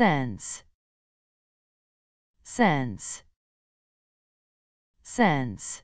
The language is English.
sense. Sense. Sense.